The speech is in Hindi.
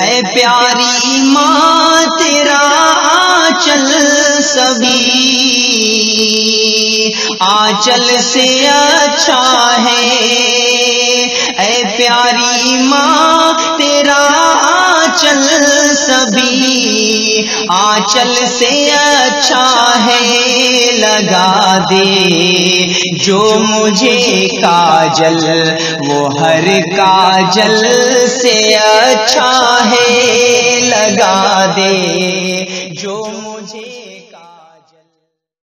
ऐ प्यारी माँ तेरा आंचल सभी। आंचल से अच्छा है। ऐ प्यारी माँ तेरा आंचल सभी। आंचल से अच्छा है। लगा दे। जो मुझे काजल, वो हर काजल से अच्छा है। लगा दे। जो मुझे